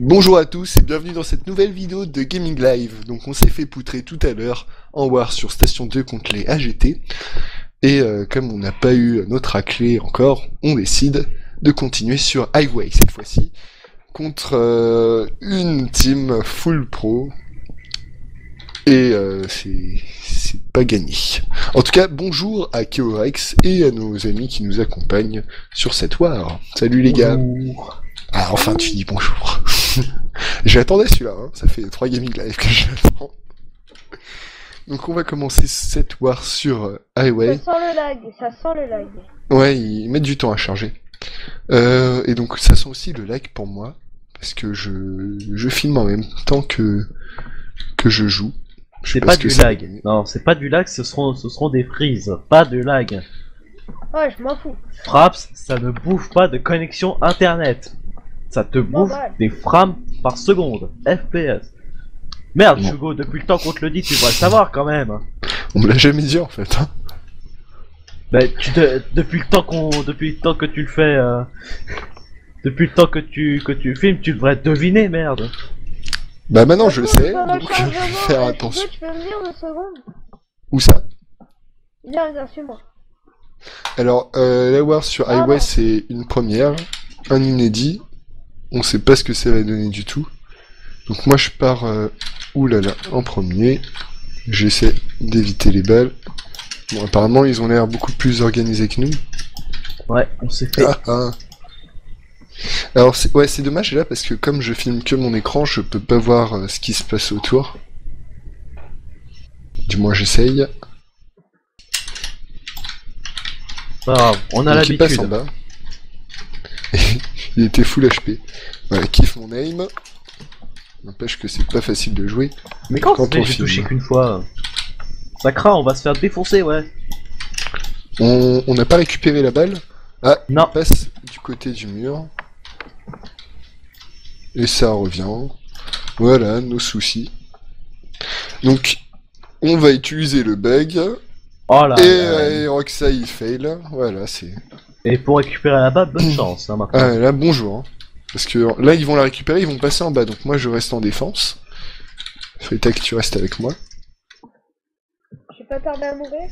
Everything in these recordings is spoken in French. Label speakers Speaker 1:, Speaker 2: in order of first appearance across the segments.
Speaker 1: Bonjour à tous et bienvenue dans cette nouvelle vidéo de Gaming Live. Donc on s'est fait poutrer tout à l'heure en War sur Station 2 contre les AGT. Et euh, comme on n'a pas eu notre raclée encore, on décide de continuer sur Highway cette fois-ci. Contre euh, une team full pro. Et euh, c'est c'est pas gagné. En tout cas, bonjour à Keorex et à nos amis qui nous accompagnent sur cette War. Salut les gars. Ah, enfin, tu dis bonjour. J'attendais celui-là, hein. ça fait trois gaming live que j'attends. Donc on va commencer cette war sur euh, Highway.
Speaker 2: Ça sent le lag, ça sent le lag.
Speaker 1: Ouais, ils mettent du temps à charger. Euh, et donc ça sent aussi le lag pour moi, parce que je, je filme en même temps que, que je joue.
Speaker 3: C'est pas du lag. Non, c'est pas du lag, ce seront, ce seront des frises, pas de lag.
Speaker 2: Ouais, je m'en fous.
Speaker 3: Fraps, ça ne bouffe pas de connexion internet. Ça te bouffe des frames par seconde. FPS. Merde,
Speaker 1: Bon.
Speaker 3: Hugo, depuis le temps qu'on te le dit, tu devrais le savoir quand même.
Speaker 1: On me l'a jamais dit en fait. hein.
Speaker 3: Bah, tu te, depuis le temps qu'on, depuis le temps que tu le fais, euh, depuis le temps que tu, que tu filmes, tu devrais deviner, merde.
Speaker 1: Bah maintenant je le sais, donc je vais
Speaker 2: chargement,
Speaker 1: faire
Speaker 2: est-ce
Speaker 1: attention.
Speaker 2: que Tu peux me dire deux secondes
Speaker 1: Où ça?
Speaker 2: Viens, viens, suis-moi.
Speaker 1: Alors, euh, la war sur
Speaker 2: Ah,
Speaker 1: Highway
Speaker 2: non.
Speaker 1: c'est une première, un inédit. On sait pas ce que ça va donner du tout. Donc moi je pars, euh, oulala, en premier. J'essaie d'éviter les balles. Bon, apparemment ils ont l'air beaucoup plus organisés que nous.
Speaker 3: Ouais, on s'est fait.
Speaker 1: Ah, ah. Alors c'est ouais c'est dommage là parce que comme je filme que mon écran, je peux pas voir euh, ce qui se passe autour. Du moins j'essaye.
Speaker 3: Grave, on a
Speaker 1: passe en
Speaker 3: l'habitude.
Speaker 1: bas. il était full HP. Voilà, kiffe mon aim. N'empêche que c'est pas facile de jouer.
Speaker 3: Mais quand,
Speaker 1: Quand on
Speaker 3: j'ai touché qu'une fois Ça craint, on va se faire défoncer, ouais.
Speaker 1: On on n'a pas récupéré la balle. Ah,
Speaker 3: Non.
Speaker 1: il passe du côté du mur. Et ça revient. Voilà, nos soucis. Donc, on va utiliser le bug.
Speaker 3: Oh là
Speaker 1: et,
Speaker 3: là.
Speaker 1: euh, et Roxa il fail. Voilà, c'est.
Speaker 3: Et pour récupérer la balle, bonne chance, hein, maintenant.
Speaker 1: Ah, là, bonjour. hein. Parce que là, ils vont la récupérer, ils vont passer en bas. Donc, moi, je reste en défense. Frita, que tu restes avec moi.
Speaker 2: Je vais pas tarder à mourir.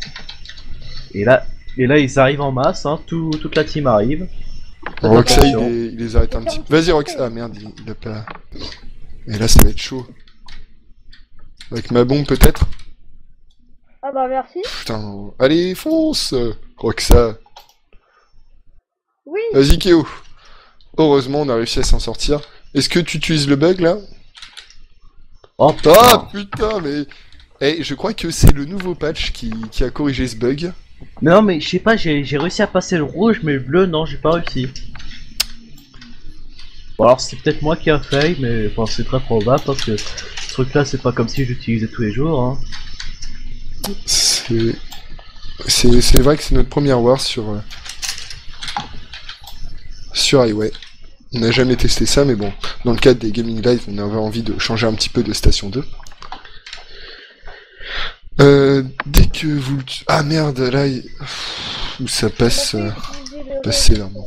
Speaker 3: Et là, et là, ils arrivent en masse, hein, tout, toute la team arrive.
Speaker 1: Roxa, il,
Speaker 3: attention.
Speaker 1: les- il les arrête un petit peu. Vas-y, Roxa. Ah merde, il, il a pas. Et là, ça va être chaud. Avec ma bombe, peut-être
Speaker 2: Ah bah merci.
Speaker 1: Putain. Allez, fonce Roxa.
Speaker 2: Oui,
Speaker 1: Vas-y, Kéo. Heureusement, on a réussi à s'en sortir. Est-ce que tu utilises le bug, là?
Speaker 3: Oh
Speaker 1: Ah,
Speaker 3: putain.
Speaker 1: putain, mais... Eh, je crois que c'est le nouveau patch qui, qui a corrigé ce bug.
Speaker 3: Non, mais je sais pas, j'ai j'ai réussi à passer le rouge, mais le bleu, non, j'ai pas réussi. Bon, alors c'est peut-être moi qui a failli, mais enfin, c'est très probable parce que ce truc-là, c'est pas comme si j'utilisais tous les jours. Hein.
Speaker 1: C'est... C'est, c'est vrai que c'est notre première war sur... Sur Highway. On n'a jamais testé ça, mais bon, dans le cadre des Gaming Live, on avait envie de changer un petit peu de Station 2. Euh, dès que vous... Ah merde, là, il- où ça passe... euh, passer là. bon.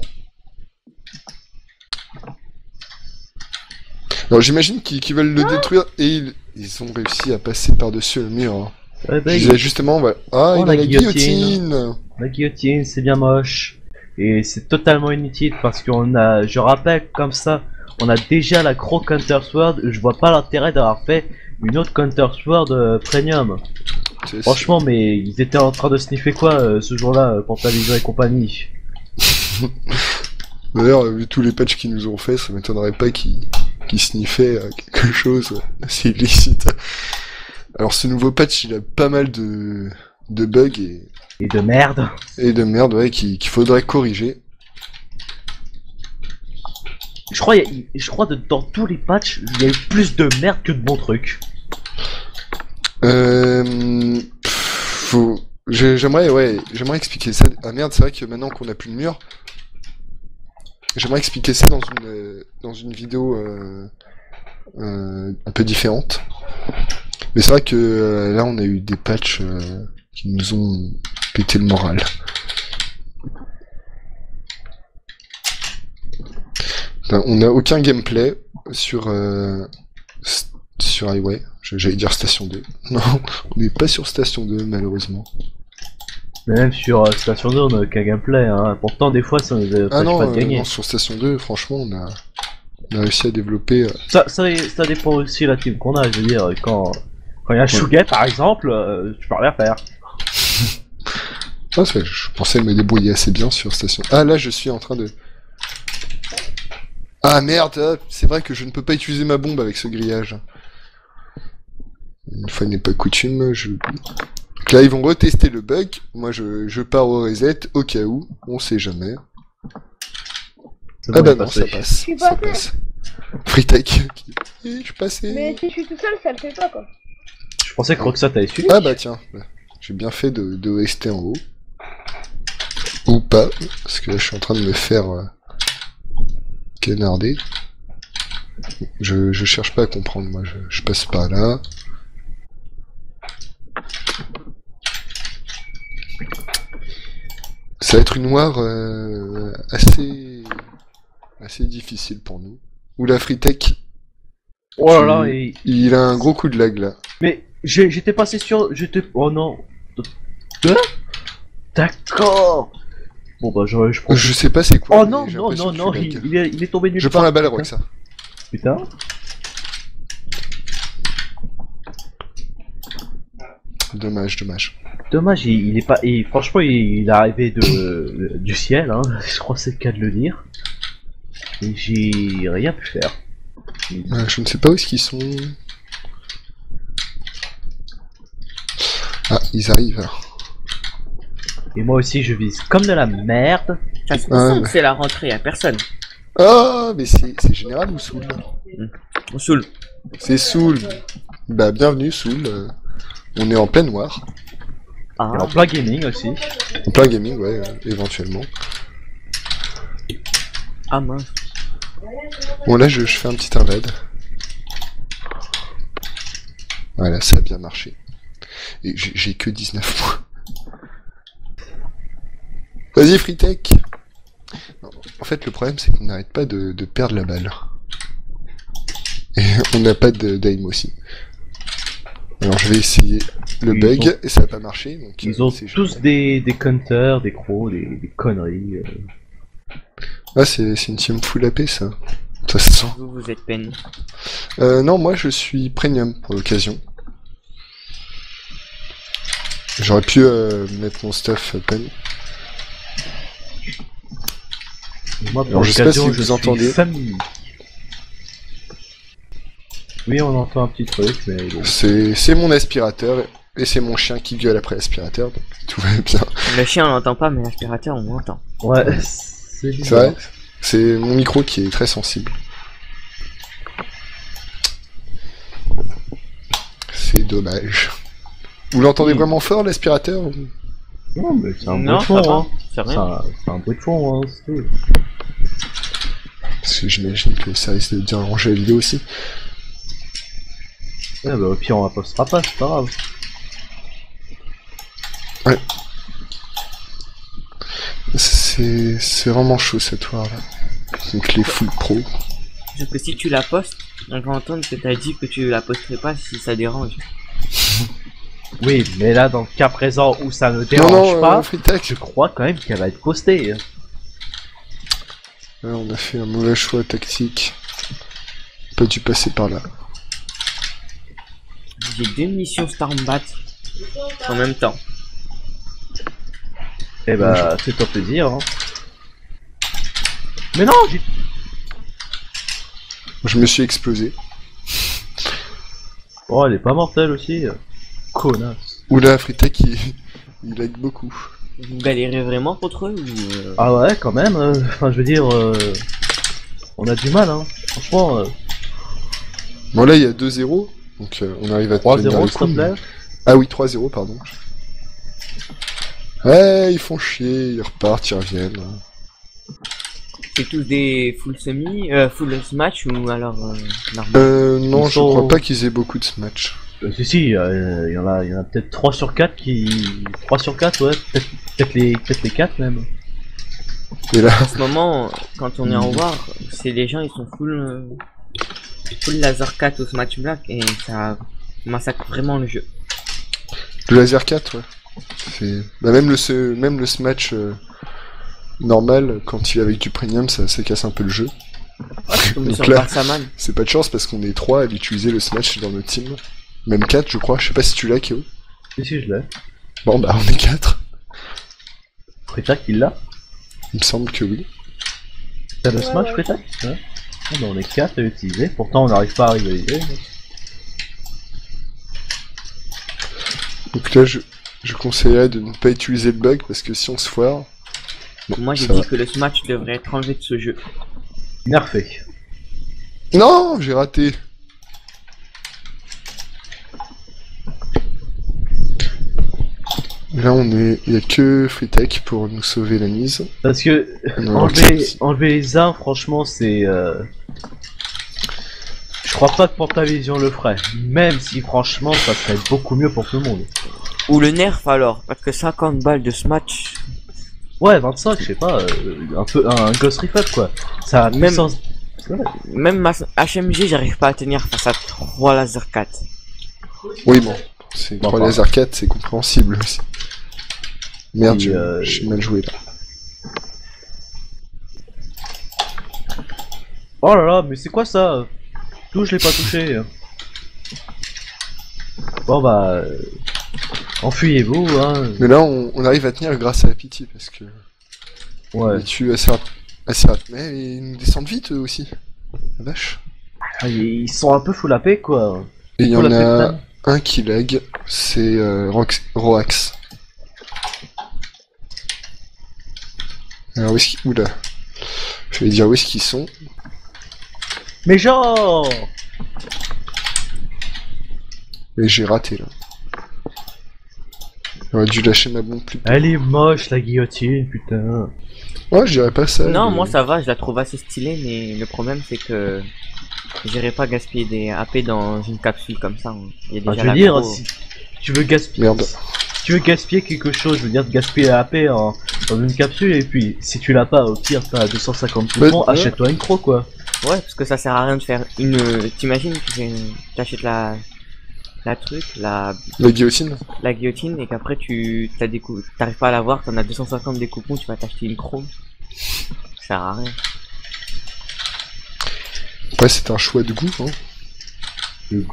Speaker 1: Alors j'imagine qu'ils veulent le détruire et ils, ils ont réussi à passer par-dessus le mur. hein.
Speaker 3: Ouais, bah, il-
Speaker 1: justement, on va- ah,
Speaker 3: Oh,
Speaker 1: il a
Speaker 3: la
Speaker 1: la
Speaker 3: guillotine.
Speaker 1: guillotine.
Speaker 3: La guillotine, c'est bien moche. Et c'est totalement inutile parce qu'on a, je rappelle comme ça, on a déjà la Crow Counter Sword. Je vois pas l'intérêt d'avoir fait une autre Counter Sword euh, Premium. Franchement, mais ils étaient en train de sniffer quoi euh, ce jour-là, euh, et compagnie.
Speaker 1: D'ailleurs, vu tous les patchs qu'ils nous ont fait, ça m'étonnerait pas qu'ils qu'ils sniffaient euh, quelque chose assez illicite. Alors ce nouveau patch, il a pas mal de, de bugs et,
Speaker 3: Et de merde.
Speaker 1: et de merde ouais, qu'il faudrait corriger.
Speaker 3: Je crois, je crois que dans tous les patchs, il y a eu plus de merde que de bons trucs.
Speaker 1: Euh, faut... J'aimerais, ouais, j'aimerais expliquer ça. Ah merde, c'est vrai que maintenant qu'on a plus le mur, j'aimerais expliquer ça dans une euh, dans une vidéo euh, euh, un peu différente. Mais c'est vrai que euh, là, on a eu des patchs qui nous ont pété le moral. Enfin, on n'a aucun gameplay sur euh, sur Highway. J'allais dire Station 2. Non, on n'est pas sur Station 2 malheureusement.
Speaker 3: Mais même sur euh, Station 2, on a aucun gameplay. Hein. Pourtant, des fois, ça nous empêche
Speaker 1: Ah non,
Speaker 3: pas de
Speaker 1: euh,
Speaker 3: gagner.
Speaker 1: non, sur Station 2, franchement, on a, on a réussi à développer. euh,
Speaker 3: Ça, ça, ça dépend aussi de la team qu'on a. Je veux dire, quand quand il y a Shuget, par exemple, euh, tu peux rien faire.
Speaker 1: Ah, je pensais me débrouiller assez bien sur Station. Ah là, je suis en train de. Ah merde, ah, c'est vrai que je ne peux pas utiliser ma bombe avec ce grillage. Une fois n'est pas coutume, je. Donc là, ils vont retester le bug. Moi, je, je pars au reset au cas où. On sait jamais. Ah
Speaker 3: bon,
Speaker 1: bah
Speaker 3: est
Speaker 1: non,
Speaker 3: passé.
Speaker 1: ça passe.
Speaker 2: suis
Speaker 1: Ça
Speaker 2: passé.
Speaker 1: passe. Freetech. Eh, Je suis passé.
Speaker 2: Mais si je suis tout seul, ça le fait pas quoi.
Speaker 3: Je pensais que Roxat avait su.
Speaker 1: Ah bah tiens, bah, j'ai bien fait de, de rester en haut. Ou pas, parce que là je suis en train de me faire euh, canarder. Je, je cherche pas à comprendre, moi je, je passe par là. Ça va être une noire euh, assez assez difficile pour nous. Ou la Fritech,
Speaker 3: Oh là là,
Speaker 1: il a un gros coup de lag là.
Speaker 3: mais j'étais passé sur. J'étais. Oh non. Hein D'accord. Bon bah je, je prends.
Speaker 1: Je sais pas c'est quoi.
Speaker 3: Oh non non non non, il, il est, il est tombé nulle
Speaker 1: Je prends la balle,
Speaker 3: putain.
Speaker 1: Roxa.
Speaker 3: Putain.
Speaker 1: Dommage, dommage.
Speaker 3: Dommage, il, il est pas. il- franchement, il, il est arrivé de, du ciel, hein. Je crois que c'est le cas de le dire. Et j'ai rien pu faire.
Speaker 1: Euh, je ne sais pas où est-ce qu'ils sont. Ah, ils arrivent. alors.
Speaker 3: Et moi aussi, je vise comme de la merde.
Speaker 4: Ça se
Speaker 1: Ah,
Speaker 4: sent
Speaker 1: ouais.
Speaker 4: que c'est la rentrée, y'a personne.
Speaker 1: Ah, mais c'est c'est général ou Soul
Speaker 4: On saoule.
Speaker 1: C'est Soul. Bah, bienvenue Soul. Euh, On est en plein noir.
Speaker 4: Ah,
Speaker 3: en plein gaming aussi.
Speaker 1: En plein gaming, ouais, euh, éventuellement.
Speaker 4: ah mince.
Speaker 1: Bon, là, je, je fais un petit invade. Voilà, ça a bien marché. Et j'ai j'ai que 19 points. Vas-y, Freetech En fait, le problème, c'est qu'on n'arrête pas de, de perdre la balle. Et on n'a pas de- d'aim aussi. Alors, je vais essayer le
Speaker 3: Ils
Speaker 1: bug,
Speaker 3: ont-
Speaker 1: et ça n'a pas marché. Donc,
Speaker 3: Ils
Speaker 1: euh,
Speaker 3: ont tous des, des counters, des crocs, des, des conneries. euh.
Speaker 1: Ah, c'est une team full AP, ça. De toute façon.
Speaker 4: Vous, vous êtes peine.
Speaker 1: Euh, non, moi je suis premium pour l'occasion. J'aurais pu euh, mettre mon stuff open.
Speaker 3: Et Moi, pour
Speaker 1: Alors, je sais pas si vous entendez.
Speaker 3: famille. Oui, on entend un petit truc, mais bon.
Speaker 1: C'est mon aspirateur et c'est mon chien qui gueule après l'aspirateur, donc tout va bien.
Speaker 4: Le chien on l'entend pas, mais l'aspirateur on l'entend.
Speaker 3: Ouais, c'est
Speaker 1: vrai C'est mon micro qui est très sensible. C'est dommage. Vous l'entendez
Speaker 3: Oui.
Speaker 1: vraiment fort l'aspirateur
Speaker 3: Non, mais c'est un
Speaker 4: non,
Speaker 3: bruit de fond, hein.
Speaker 4: C'est
Speaker 3: un, c'est un bruit de fond, hein.
Speaker 1: Parce que j'imagine que ça risque de déranger la vidéo aussi.
Speaker 3: Ouais, bah, au pire, on la postera pas, c'est pas grave.
Speaker 1: C'est c'est vraiment chaud cette soir là. Donc les full pro.
Speaker 4: Sauf que si tu la postes, on va entendre que t'as dit que tu la posterais pas si ça dérange.
Speaker 3: Oui, mais là, dans le cas présent où ça ne dérange
Speaker 1: non,
Speaker 3: pas,
Speaker 1: euh,
Speaker 3: je crois quand même qu'elle va être postée.
Speaker 1: Ouais, on a fait un mauvais choix tactique. Pas dû passer par là.
Speaker 4: J'ai deux missions Stormbat en même temps.
Speaker 3: Eh bah, c'est au plaisir. Hein. Mais non, j'ai...
Speaker 1: Je me suis explosé.
Speaker 3: Oh, elle est pas mortelle aussi. Connasse.
Speaker 1: Oula, Freetech, il, il lag beaucoup.
Speaker 4: Vous galérez vraiment contre eux ou euh,
Speaker 3: Ah ouais, quand même. euh, Enfin, je veux dire, euh, on a du mal, hein. Franchement, euh,
Speaker 1: Bon, là, il y a 2-0. Donc, euh, on arrive à tenir
Speaker 3: 3-0,
Speaker 1: le
Speaker 3: s'il
Speaker 1: coup.
Speaker 3: te plaît.
Speaker 1: Ah oui, 3-0, pardon. Ouais, ils font chier, ils repartent, ils reviennent.
Speaker 4: c'est tous des full semi, euh, full smash ou alors euh, normal?
Speaker 1: Euh, non,
Speaker 3: Ils
Speaker 1: je
Speaker 3: sont-
Speaker 1: crois pas qu'ils aient beaucoup de ce match.
Speaker 3: Euh, si, si, euh, il y en a, il y en a peut-être 3 sur 4 qui... 3 sur 4, ouais. Peut-être les, peut les 4 même.
Speaker 1: Et là,
Speaker 4: En ce moment, quand on est en war, c'est les gens ils sont full, euh, full laser 4 au Smash Black et ça massacre vraiment le jeu.
Speaker 1: le laser 4, ouais. C'est... Bah, même le, ce- même le smash euh, normal, quand il est avec du premium, ça, ça casse un peu le jeu.
Speaker 4: Comme
Speaker 1: Donc
Speaker 4: sur
Speaker 1: là-. C'est pas de chance parce qu'on est trois à l'utiliser le smash dans notre team. Même 4, je crois. Je sais pas si tu l'as, Kyo.
Speaker 3: Si, si, je l'ai.
Speaker 1: Bon, bah, on est 4.
Speaker 3: Fritac, il l'a.
Speaker 1: Il me semble que oui.
Speaker 3: T'as le Smash. Fritac Ouais. Ah bah, on est 4 à l'utiliser, pourtant on n'arrive pas à rivaliser.
Speaker 1: Donc là, je, je conseillerais de ne pas utiliser le bug parce que si on se foire. Bon,
Speaker 4: Moi j'ai dit
Speaker 1: va.
Speaker 4: que le Smash devrait être enlevé de ce jeu.
Speaker 3: Nerfé.
Speaker 1: Non, j'ai raté. Là, on est. Il y a que Freetech pour nous sauver la mise.
Speaker 3: Parce que enlever, enlever les armes, franchement, c'est. euh, Je crois pas que Portavision le ferait. Même si, franchement, ça serait beaucoup mieux pour tout le monde.
Speaker 4: Ou le nerf alors, parce que 50 balles de Smash,
Speaker 3: Ouais, 25, je sais pas, euh, un peu un Ghost Rifle quoi. Ça a
Speaker 4: Même- même ma HMG j'arrive pas à tenir face à 3 laser 4.
Speaker 1: Oui, bon. C'est
Speaker 3: Bon,
Speaker 1: pour
Speaker 3: enfin.
Speaker 1: les arcades, c'est compréhensible aussi. Merde,
Speaker 3: euh,
Speaker 1: j'ai mal joué là.
Speaker 3: Oh là là, mais c'est quoi ça? Tout, je l'ai pas touché? Bon bah. euh, Enfuyez-vous, hein.
Speaker 1: Mais là, on, on arrive à tenir grâce à la pitié parce que.
Speaker 3: Ouais.
Speaker 1: On tue assez, rap- assez rapidement. Mais ils nous descendent vite eux aussi. La vache.
Speaker 3: Ah, Ils sont un peu full AP quoi.
Speaker 1: Et il y en a
Speaker 3: stun.
Speaker 1: un qui lag, c'est euh, Rox- Roax. Alors où est-ce qu'ils... Oula. Je vais dire où est-ce qu'ils sont.
Speaker 3: Mais genre
Speaker 1: Et j'ai raté là. J'aurais dû lâcher ma bombe plus tôt.
Speaker 3: Elle est moche la guillotine, putain.
Speaker 1: Ouais, je dirais pas ça.
Speaker 4: non,
Speaker 1: mais-
Speaker 4: moi ça va, je la trouve assez stylée, mais le problème c'est que j'irai pas gaspiller des AP dans une capsule comme ça. hein. Il y a
Speaker 3: je veux dire, si tu veux gaspiller.
Speaker 1: Merde.
Speaker 3: Si tu veux gaspiller quelque chose, je veux dire gaspiller la AP en, dans une capsule, et puis si tu l'as pas, au pire t'as 250
Speaker 1: Ouais,
Speaker 3: coupons,
Speaker 1: ouais.
Speaker 3: achète-toi une pro quoi.
Speaker 4: Ouais, parce que ça sert à rien de faire une. T'imagines, tu fais une... t'achètes la la truc, la
Speaker 1: La guillotine
Speaker 4: la guillotine et qu'après tu t'as des t'arrives pas à l'avoir, t'en as 250 des coupons, tu vas t'acheter une chrome. Ça sert à rien.
Speaker 1: Ouais, c'est un choix de goût. Hein.
Speaker 4: Moi,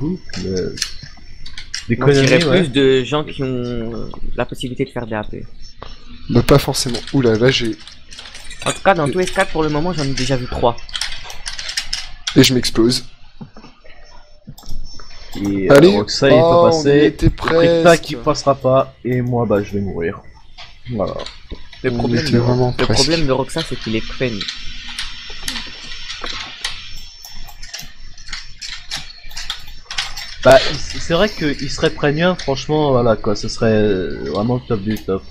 Speaker 4: je dirais
Speaker 3: l'économie, ouais.
Speaker 4: plus de gens qui ont la possibilité de faire des AP.
Speaker 1: Bah, pas forcément. Oula, là j'ai.
Speaker 4: En tout cas, dans tous les cas, pour le moment, j'en ai déjà vu trois.
Speaker 1: Et je m'explose.
Speaker 3: Et
Speaker 1: Allez,
Speaker 3: euh, Roxane, il
Speaker 1: oh,
Speaker 3: peut
Speaker 1: on
Speaker 3: passer. qui passera pas, et moi bah je vais mourir. Voilà.
Speaker 4: Le
Speaker 1: On
Speaker 4: problème, de...
Speaker 1: vraiment
Speaker 4: le
Speaker 1: presque.
Speaker 4: problème de Roxa, c'est qu'il est fun.
Speaker 3: Bah, c'est vrai qu'il serait premium, franchement, voilà quoi, ce serait euh, vraiment le top du top.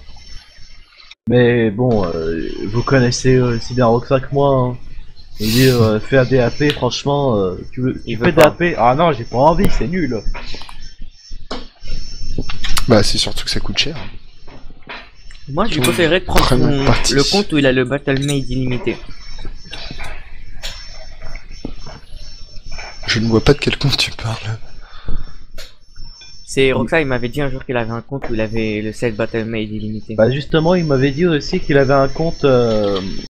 Speaker 3: Mais bon, euh, vous connaissez aussi bien Roxa que moi. Hein. Et dire, euh, faire des AP, franchement, euh, tu, veux, tu fais des. AP Ah non, j'ai pas envie, c'est nul.
Speaker 1: Bah, c'est surtout que ça coûte cher.
Speaker 4: Moi, je lui conseillerais de prendre son- le compte où il a le Battle Made illimité.
Speaker 1: Je ne vois pas de quel compte tu parles.
Speaker 4: C'est Roxa, il m'avait dit un jour qu'il avait un compte où il avait le set Battle Made illimité.
Speaker 3: Bah justement, il m'avait dit aussi qu'il avait un compte euh,